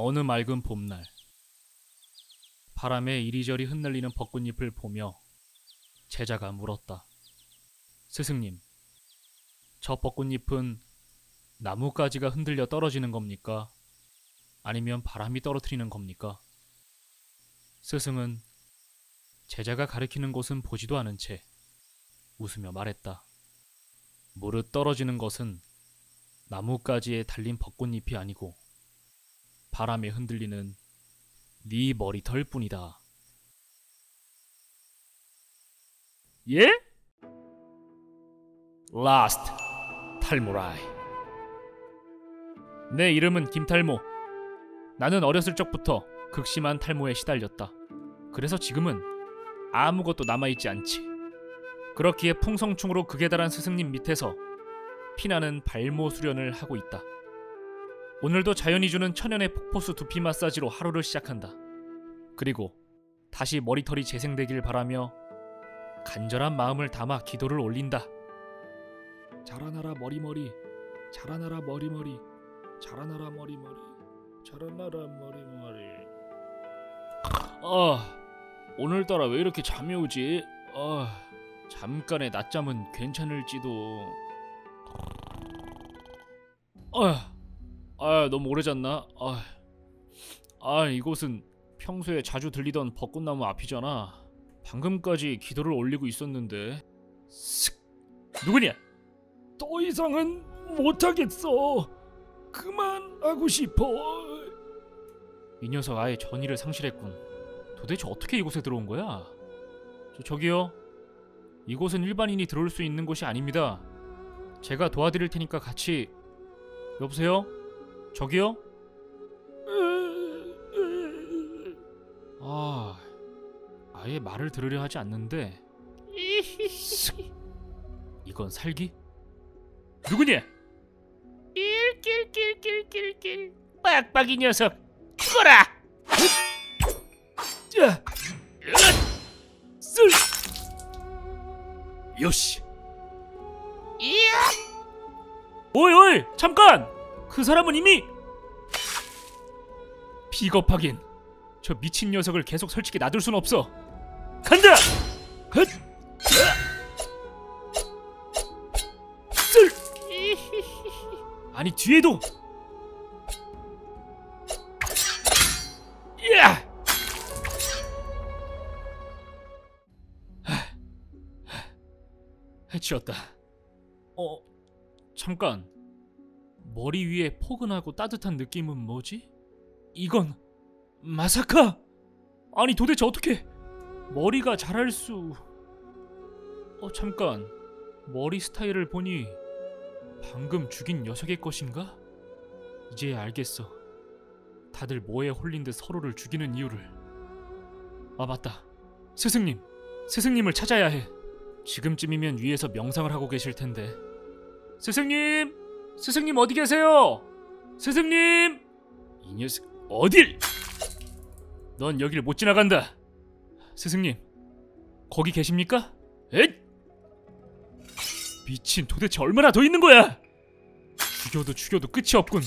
어느 맑은 봄날 바람에 이리저리 흩날리는 벚꽃잎을 보며 제자가 물었다. 스승님, 저 벚꽃잎은 나뭇가지가 흔들려 떨어지는 겁니까? 아니면 바람이 떨어뜨리는 겁니까? 스승은 제자가 가리키는 곳은 보지도 않은 채 웃으며 말했다. 무릇 떨어지는 것은 나뭇가지에 달린 벚꽃잎이 아니고 바람에 흔들리는 네 머리털 뿐이다. 예? Last 탈모라이 내 이름은 김탈모 나는 어렸을 적부터 극심한 탈모에 시달렸다. 그래서 지금은 아무것도 남아있지 않지. 그렇기에 풍성충으로 극에 달한 스승님 밑에서 피나는 발모 수련을 하고 있다. 오늘도 자연이 주는 천연의 폭포수 두피 마사지로 하루를 시작한다. 그리고 다시 머리털이 재생되길 바라며 간절한 마음을 담아 기도를 올린다. 자라나라 머리머리, 자라나라 머리머리, 자라나라 머리머리, 자라나라 머리머리. 아, 오늘따라 왜 이렇게 잠이 오지? 아, 잠깐의 낮잠은 괜찮을지도. 아, 아 너무 오래 잤나? 아, 아 이곳은 평소에 자주 들리던 벚꽃나무 앞이잖아. 방금까지 기도를 올리고 있었는데. 슥, 누구냐? 더 이상은 못하겠어. 그만하고 싶어. 이 녀석 아예 전의를 상실했군. 도대체 어떻게 이곳에 들어온 거야? 저, 저기요. 이곳은 일반인이 들어올 수 있는 곳이 아닙니다. 제가 도와드릴 테니까 같이 여보세요? 저기요? 아, 아예 말을 들으려 하지 않는데. 슥. 이건 살기? 누구냐? 낄낄낄낄낄낄 빡빡이 녀석 죽어라! 자, 쓸. 요시. 오이 오이 잠깐! 그 사람은 이미 비겁하긴 저 미친 녀석을 계속 솔직히 놔둘 순 없어 간다! 헛! 쓸! 아니 뒤에도 야! 해치웠다 어 잠깐 머리 위에 포근하고 따뜻한 느낌은 뭐지? 이건 마사카! 아니 도대체 어떻게 머리가 자랄 수... 어 잠깐. 머리 스타일을 보니 방금 죽인 녀석의 것인가? 이제야 알겠어. 다들 뭐에 홀린 듯 서로를 죽이는 이유를. 아 맞다. 스승님. 스승님을 찾아야 해. 지금쯤이면 위에서 명상을 하고 계실 텐데. 스승님 스승님 어디 계세요? 스승님! 이 녀석 어딜? 넌 여길 못 지나간다. 스승님, 거기 계십니까? 엣! 미친 도대체 얼마나 더 있는 거야? 죽여도 죽여도 끝이 없군.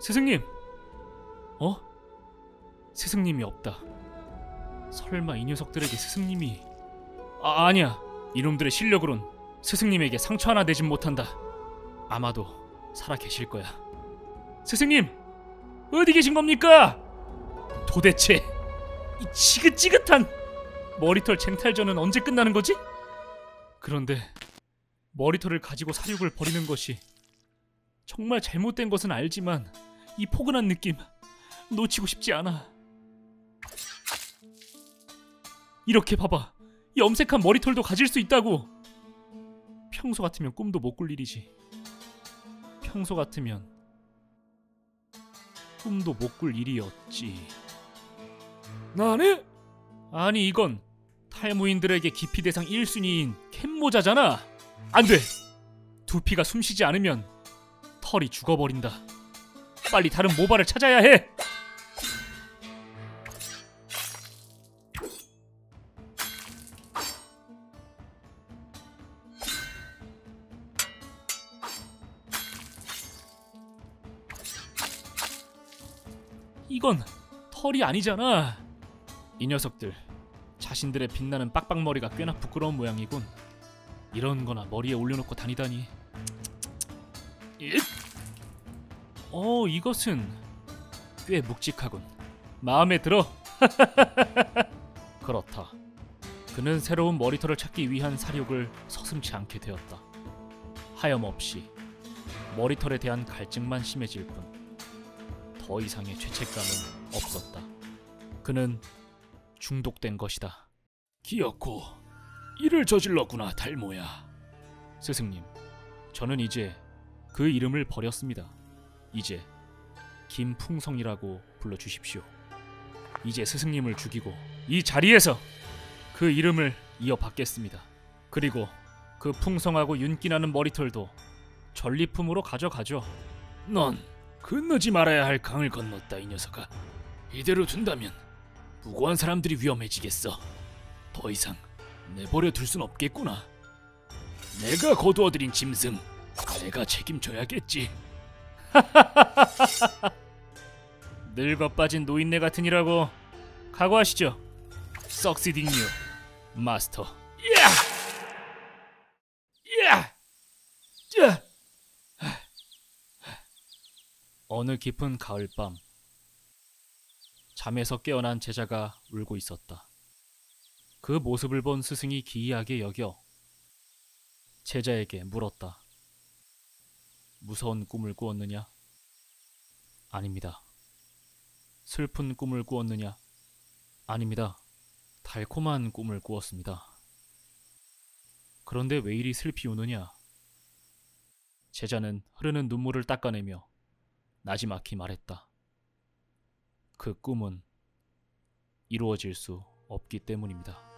스승님, 어? 스승님이 없다. 설마 이 녀석들에게 스승님이 아 아니야. 이놈들의 실력으론 스승님에게 상처 하나 내진 못한다. 아마도 살아 계실 거야. 스승님 어디 계신 겁니까? 도대체 이 지긋지긋한 머리털 쟁탈전은 언제 끝나는 거지? 그런데 머리털을 가지고 사륙을 벌이는 것이 정말 잘못된 것은 알지만 이 포근한 느낌 놓치고 싶지 않아. 이렇게 봐봐. 이 엄색한 머리털도 가질 수 있다고. 평소 같으면 꿈도 못 꿀 일이지. 평소 같으면 꿈도 못 꿀 일이었지. 나네? 아니 이건 탈모인들에게 기피 대상 1순위인 캔모자잖아. 안 돼. 두피가 숨쉬지 않으면 털이 죽어버린다. 빨리 다른 모발을 찾아야 해. 이건 털이 아니잖아. 이 녀석들 자신들의 빛나는 빡빡머리가 꽤나 부끄러운 모양이군. 이런 거나 머리에 올려놓고 다니다니. 잇! 어, 이것은 꽤 묵직하군. 마음에 들어. 그렇다. 그는 새로운 머리털을 찾기 위한 사욕을 서슴지 않게 되었다. 하염없이 머리털에 대한 갈증만 심해질 뿐 더 이상의 죄책감은 없었다. 그는 중독된 것이다. 기어코 일을 저질렀구나 달모야. 스승님, 저는 이제 그 이름을 버렸습니다. 이제 김풍성이라고 불러주십시오. 이제 스승님을 죽이고 이 자리에서 그 이름을 이어받겠습니다. 그리고 그 풍성하고 윤기나는 머리털도 전리품으로 가져가죠. 넌 건너지 말아야 할 강을 건넜다 이 녀석아. 이대로 둔다면 무고한 사람들이 위험해지겠어. 더 이상 내버려 둘 순 없겠구나. 내가 거두어들인 짐승, 내가 책임져야겠지. 늙어 빠진 노인네 같으니라고 각오하시죠. 석시딩 유 마스터. 야! 야! 야! 어느 깊은 가을밤 잠에서 깨어난 제자가 울고 있었다. 그 모습을 본 스승이 기이하게 여겨 제자에게 물었다. 무서운 꿈을 꾸었느냐? 아닙니다. 슬픈 꿈을 꾸었느냐? 아닙니다. 달콤한 꿈을 꾸었습니다. 그런데 왜 이리 슬피 우느냐? 제자는 흐르는 눈물을 닦아내며 나지막히 말했다. 그 꿈은 이루어질 수 없기 때문입니다.